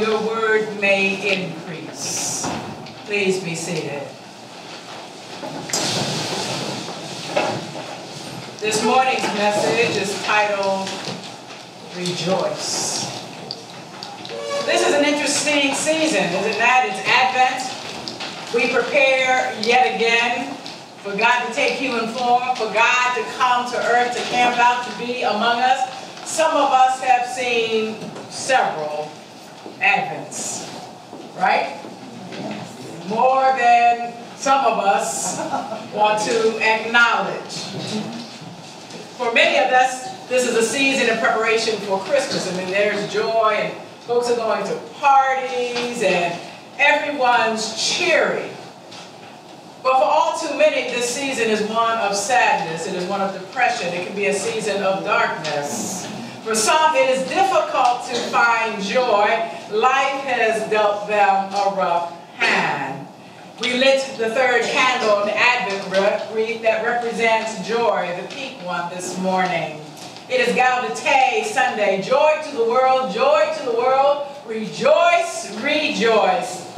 your word may increase. Please be seated. This morning's message is titled Rejoice. This is an interesting season, is it not? It's Advent. We prepare yet again for God to take human form, for God to come to earth, to camp out, to be among us. Some of us have seen several Advents, right? More than some of us want to acknowledge. For many of us, this is a season of preparation for Christmas. I mean, there's joy and folks are going to parties and everyone's cheery. But for all too many, this season is one of sadness. It is one of depression. It can be a season of darkness. For some, it is difficult to find joy. Life has dealt them a rough hand. We lit the third candle on the Advent wreath that represents joy, the peak one this morning. It is Gaudete Sunday. Joy to the world, joy to the world. Rejoice, rejoice.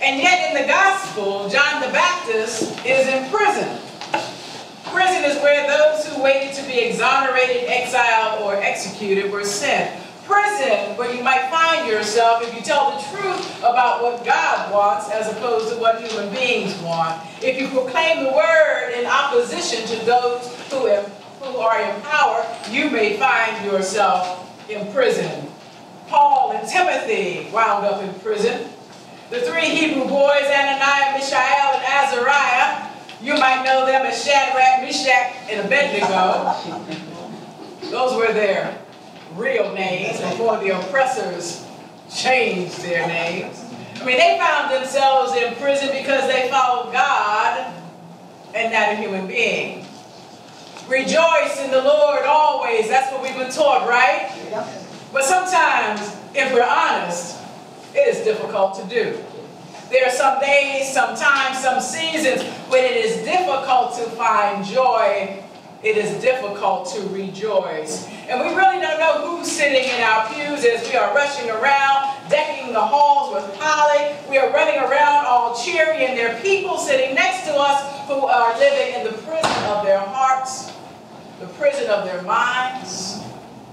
And yet in the gospel, John the Baptist is in prison. Prison is where those who waited to be exonerated, exiled, or executed were sent. Prison, where you might find yourself if you tell the truth about what God wants as opposed to what human beings want. If you proclaim the word in opposition to those who, have, who are in power, you may find yourself in prison. Paul and Timothy wound up in prison. The three Hebrew boys, Ananias, Mishael, and Azariah, you might know them as Shadrach, Meshach, and Abednego. Those were their real names before the oppressors changed their names. I mean, they found themselves in prison because they followed God and not a human being. Rejoice in the Lord always. That's what we've been taught, right? But sometimes, if we're honest, it is difficult to do. There are some days, some times, some seasons when it is difficult to find joy. It is difficult to rejoice. And we really don't know who's sitting in our pews as we are rushing around, decking the halls with holly. We are running around all cheery, and there are people sitting next to us who are living in the prison of their hearts, the prison of their minds,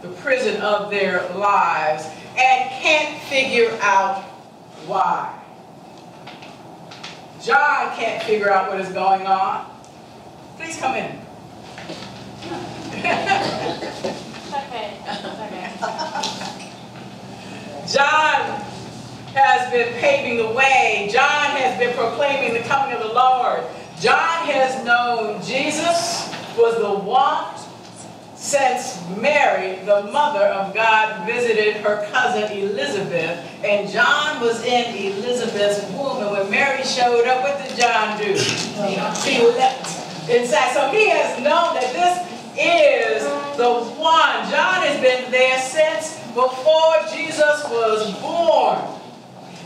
the prison of their lives, and can't figure out why. John can't figure out what is going on. Please come in. Okay. Okay. John has been paving the way. John has been proclaiming the coming of the Lord. John has known Jesus was the one since Mary, the mother of God, visited her cousin Elizabeth, and John was in Elizabeth's womb. And when Mary showed up, what did John do? He leapt inside. So he has known that this is the one. John has been there since before Jesus was born.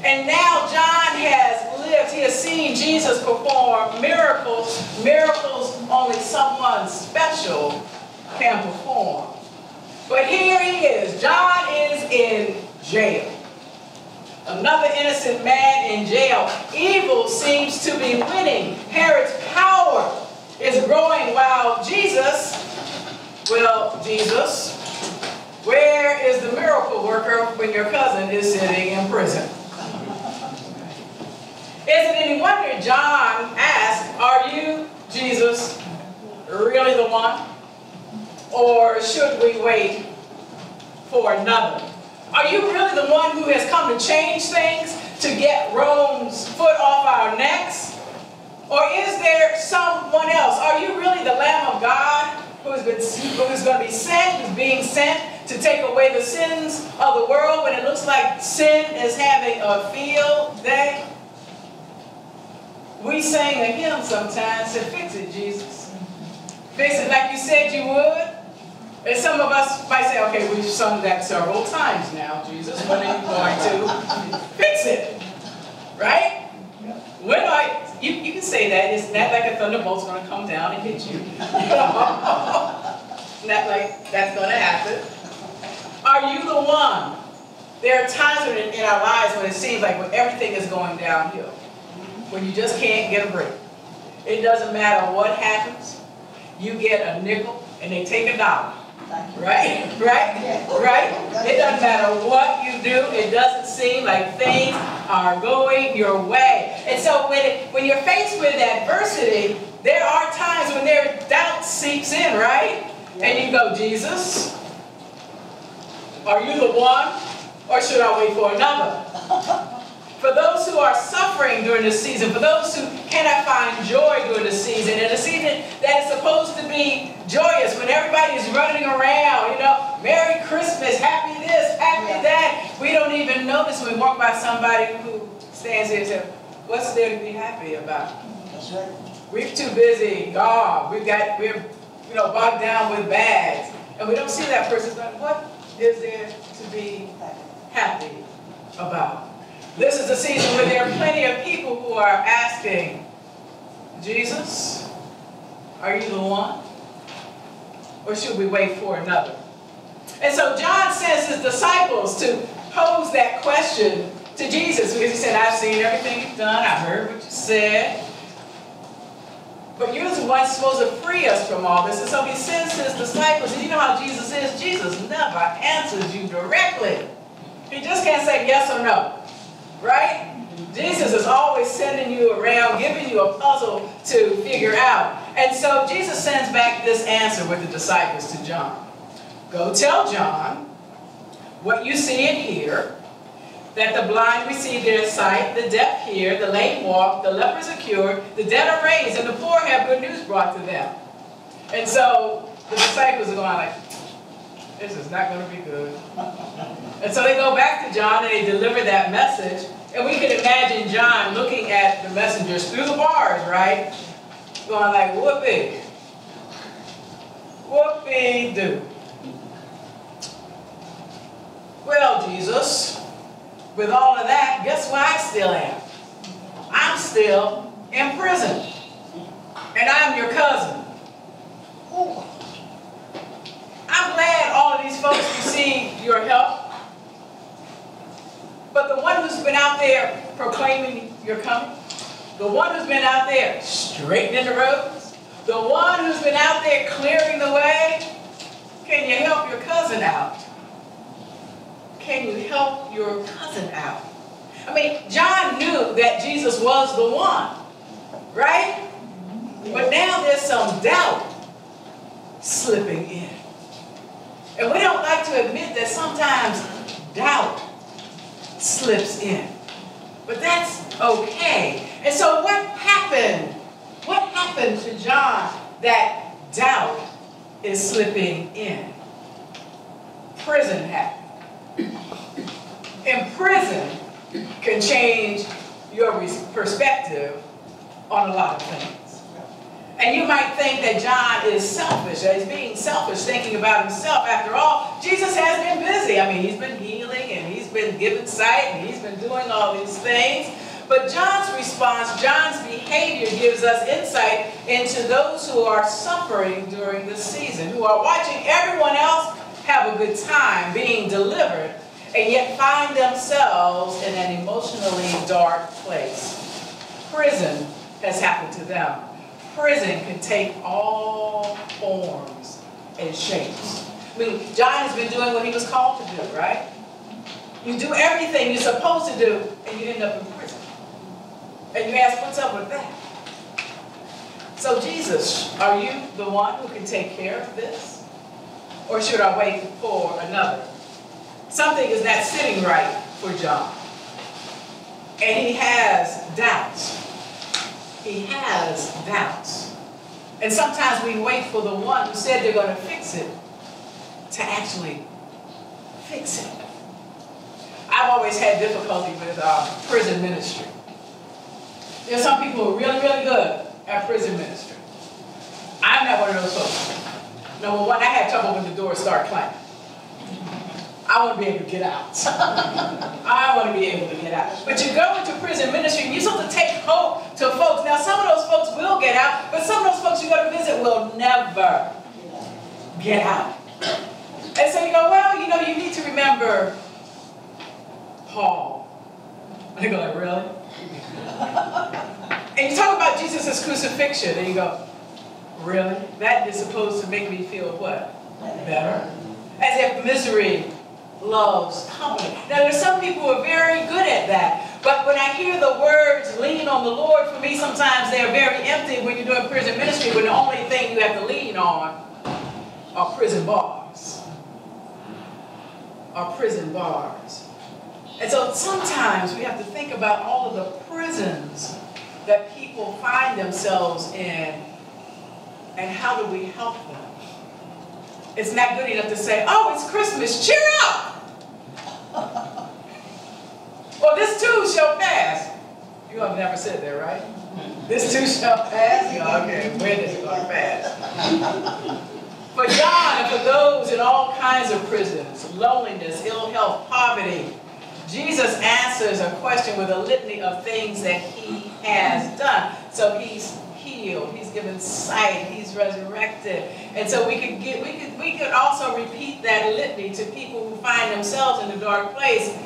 And now John has lived, he has seen Jesus perform miracles, miracles only someone special can perform. But here he is. John is in jail. Another innocent man in jail. Evil seems to be winning. Herod's power is growing while Jesus, well, Jesus, where is the miracle worker when your cousin is sitting in prison? Is it any wonder John asked, Are you, Jesus, really the one? Or should we wait for another? Are you really the one who has come to change things, to get Rome's foot off our necks? Or is there someone else? Are you really the Lamb of God who has been going to be sent, who's being sent to take away the sins of the world when it looks like sin is having a field day? We sing a hymn sometimes to fix it, Jesus. Fix it like you said you would. And some of us might say, okay, we've sung that several times now, Jesus. When are you going to fix it? Right? When I, you, you can say that. It's not like a thunderbolt's to come down and hit you. not like that's to happen. Are you the one There are times when in our lives when it seems like when everything is going downhill, when you just can't get a break. It doesn't matter what happens, you get a nickel and they take a dollar. Right? Right? Right? It doesn't matter what you do, it doesn't seem like things are going your way. And so when, it, when you're faced with adversity, there are times when there doubt seeps in, right? And you go, Jesus, are you the one? Or should I wait for another? For those who are suffering during this season, for those who cannot find joy during the season, and a season supposed to be joyous when everybody is running around, you know, Merry Christmas, happy this, happy yeah. that. We don't even notice when we walk by somebody who stands here and says, what's there to be happy about? That's right. We're too busy, God. We've got, we're, you know, bogged down with bags. And we don't see that person, like, what is there to be happy about? This is a season where there are plenty of people who are asking, Jesus, are you the one? Or should we wait for another? And so John sends his disciples to pose that question to Jesus because he said, I've seen everything you've done, I've heard what you said. But you're the one supposed to free us from all this. And so he sends his disciples, and you know how Jesus is? Jesus never answers you directly. He just can't say yes or no. Right? Jesus is always sending you around, giving you a puzzle to figure out. And so Jesus sends back this answer with the disciples to John. Go tell John what you see and hear, that the blind receive their sight, the deaf hear, the lame walk, the lepers are cured, the dead are raised, and the poor have good news brought to them. And so the disciples are going like, this is not going to be good. And so they go back to John and they deliver that message. And we can imagine John looking at the messengers through the bars, right? Going like, whoopee. Whoopee do. Well, Jesus, with all of that, guess where I still am? I'm still in prison. And I'm your cousin. I'm glad all of these folks received your help. But the one who's been out there proclaiming your coming, the one who's been out there straightening the roads, the one who's been out there clearing the way, can you help your cousin out? Can you help your cousin out? I mean, John knew that Jesus was the one, right? But now there's some doubt slipping in. And we don't like to admit that sometimes doubt slips in. But that's okay. And so what happened? What happened to John that doubt is slipping in? Prison happened. In prison can change your perspective on a lot of things. And you might think that John is selfish, that he's being selfish, thinking about himself. After all, Jesus has been busy. I mean, he's been healing and he's been giving sight and he's been doing all these things. But John's response, John's behavior gives us insight into those who are suffering during this season, who are watching everyone else have a good time being delivered, and yet find themselves in an emotionally dark place. Prison has happened to them prison can take all forms and shapes. I mean, John has been doing what he was called to do, right? You do everything you're supposed to do, and you end up in prison. And you ask, what's up with that? So Jesus, are you the one who can take care of this? Or should I wait for another? Something is not sitting right for John. And he has doubts he has doubts. And sometimes we wait for the one who said they're going to fix it to actually fix it. I've always had difficulty with uh, prison ministry. There's some people who are really, really good at prison ministry. I'm not one of those folks. Number one, I had trouble when the doors start clanging. I want to be able to get out. I want to be able to get out. But you go into prison ministry, you're supposed to take hope to folks. Now, some of those folks will get out, but some of those folks you go to visit will never get out. And so you go, well, you know, you need to remember Paul. And they go like, really? and you talk about Jesus' crucifixion, and you go, really? That is supposed to make me feel what? Better? As if misery loves company. Now there's some people who are very good at that. But when I hear the words lean on the Lord, for me sometimes they are very empty when you're doing prison ministry when the only thing you have to lean on are prison bars. Are prison bars. And so sometimes we have to think about all of the prisons that people find themselves in and how do we help them? It's not good enough to say, oh, it's Christmas, cheer up! well, this too shall pass. You have never said that, right? This too shall pass? Yeah, okay, when is it going to pass? for God and for those in all kinds of prisons, loneliness, ill health, poverty, Jesus answers a question with a litany of things that he has done. So he's healed, he's given sight, he's resurrected. And so we could get we could we could also repeat that litany to people who find themselves in a dark place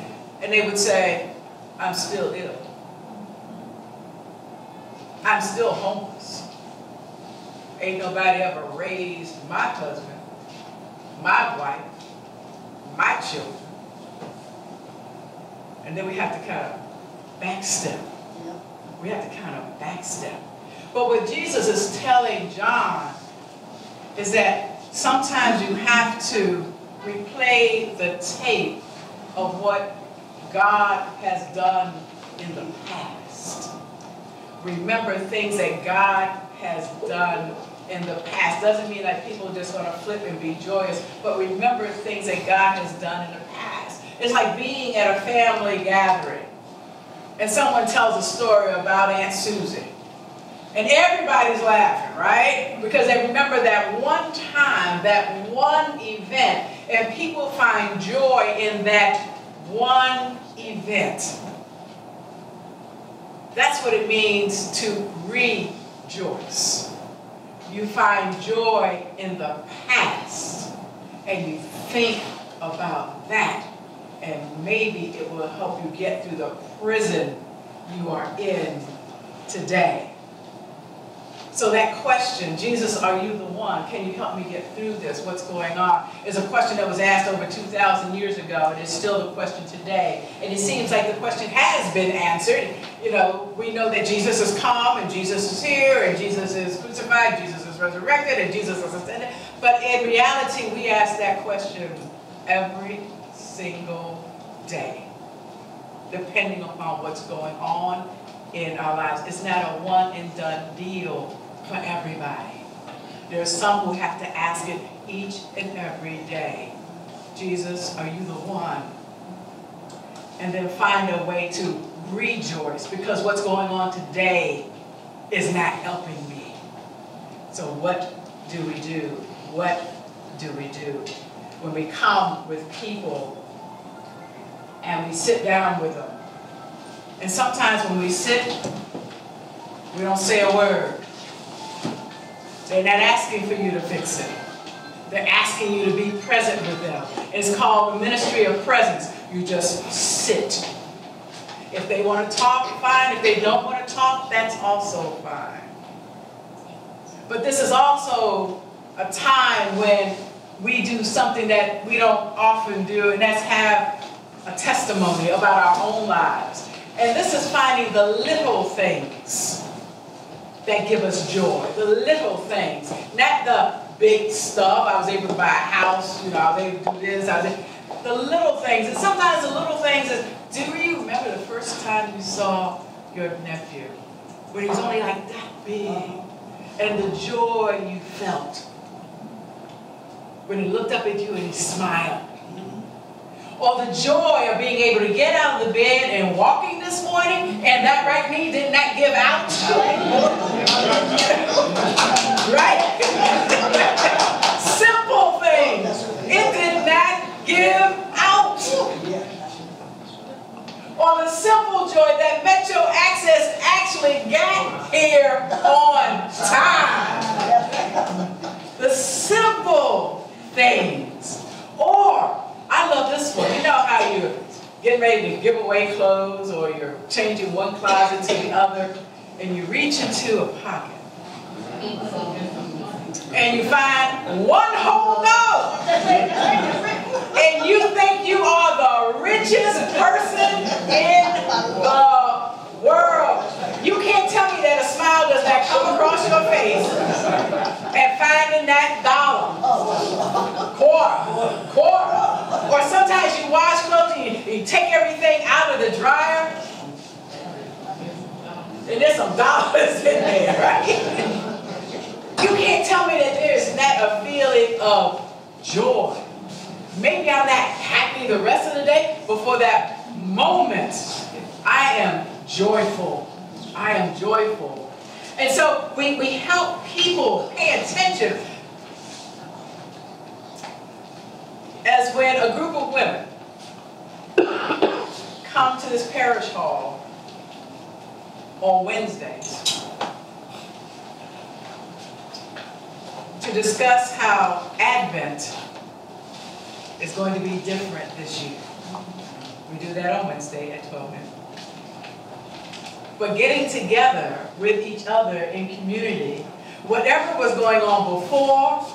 and they would say, I'm still ill. I'm still homeless. Ain't nobody ever raised my husband, my wife, my children. And then we have to kind of backstep. We have to kind of backstep. But what Jesus is telling John is that sometimes you have to replay the tape of what God has done in the past. Remember things that God has done in the past. Doesn't mean that people are just going to flip and be joyous, but remember things that God has done in the past. It's like being at a family gathering and someone tells a story about Aunt Susie. And everybody's laughing, right? Because they remember that one time, that one event, and people find joy in that one event. That's what it means to rejoice. You find joy in the past, and you think about that, and maybe it will help you get through the prison you are in today. So that question, Jesus, are you the one? Can you help me get through this? What's going on? Is a question that was asked over 2,000 years ago, and it's still the question today. And it seems like the question has been answered. You know, we know that Jesus is come, and Jesus is here, and Jesus is crucified, Jesus is resurrected, and Jesus is ascended. But in reality, we ask that question every single day, depending upon what's going on in our lives. It's not a one and done deal for everybody. There are some who have to ask it each and every day. Jesus, are you the one? And then find a way to rejoice because what's going on today is not helping me. So what do we do? What do we do? When we come with people and we sit down with them. And sometimes when we sit, we don't say a word. They're not asking for you to fix it. They're asking you to be present with them. It's called the ministry of presence. You just sit. If they want to talk, fine. If they don't want to talk, that's also fine. But this is also a time when we do something that we don't often do, and that's have a testimony about our own lives. And this is finding the little things that give us joy. The little things, not the big stuff. I was able to buy a house, you know, I was able to do this, I was able, the little things. And sometimes the little things is, do you remember the first time you saw your nephew? When he was only like that big. And the joy you felt. When he looked up at you and he smiled or the joy of being able to get out of the bed and walking this morning and that right knee did not give out. right? Simple things. It did not give out. Or the simple joy that Metro Access actually got here on time. The simple things. Or I love this one. You know how you getting ready to give away clothes or you're changing one closet to the other and you reach into a pocket and you find one whole note and you think you are the richest person in the world. You can't tell me that a smile does not come across your face and finding that dollar, quarter, quarter. Or sometimes you wash clothes and you, take everything out of the dryer and there's some dollars in there, right? You can't tell me that there's not a feeling of joy. Maybe I'm not happy the rest of the day, but for that moment, I am joyful. I am joyful. And so we, we help people pay attention as when a group of women come to this parish hall on Wednesdays to discuss how Advent is going to be different this year. We do that on Wednesday at 12 noon. But getting together with each other in community, whatever was going on before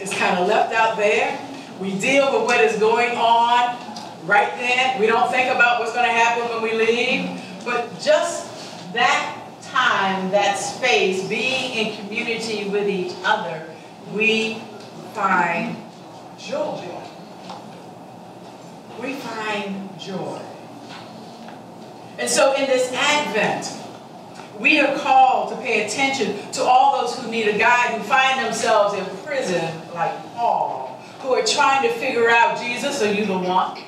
is kind of left out there. We deal with what is going on right then. We don't think about what's going to happen when we leave. But just that time, that space, being in community with each other, we find joy. We find joy. And so in this Advent, we are called to pay attention to all those who need a guide, who find themselves in prison like Paul, who are trying to figure out, Jesus, are you the one?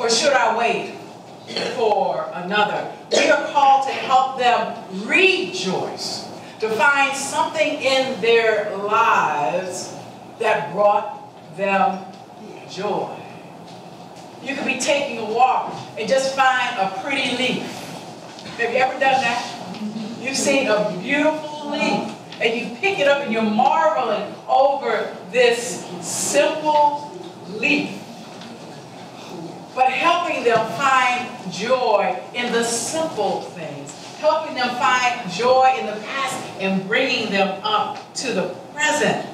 Or should I wait for another? We are called to help them rejoice, to find something in their lives that brought them joy. You could be taking a walk and just find a pretty leaf. Have you ever done that? You've seen a beautiful leaf and you pick it up and you're marveling over this simple leaf. But helping them find joy in the simple things. Helping them find joy in the past and bringing them up to the present.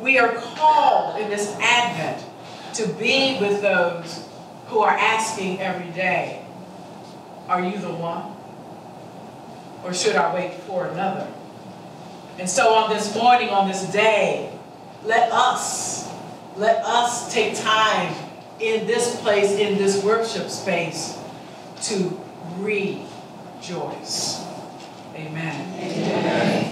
We are called in this Advent to be with those who are asking every day, are you the one? Or should I wait for another? And so on this morning, on this day, let us, let us take time in this place, in this worship space, to rejoice. Amen. Amen.